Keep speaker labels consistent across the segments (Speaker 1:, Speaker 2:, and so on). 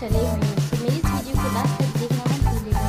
Speaker 1: चले हुए हैं तो मेरी इस वीडियो को लास्ट तक देखना मत भूलिएगा।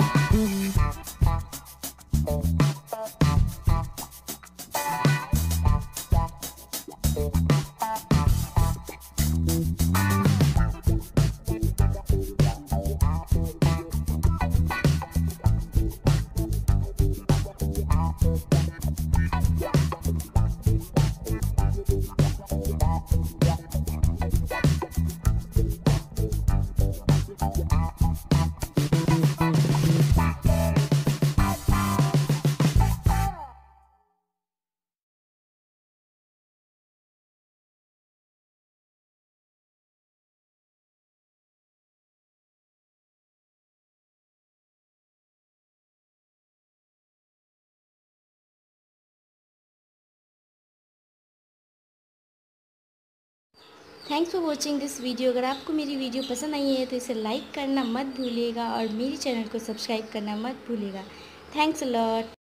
Speaker 1: Thanks for watching this video अगर आपको मेरी वीडियो पसंद आई है तो इसे लाइक करना मत भूलिएगा और मेरे चैनल को सब्सक्राइब करना मत भूलिएगा. Thanks lot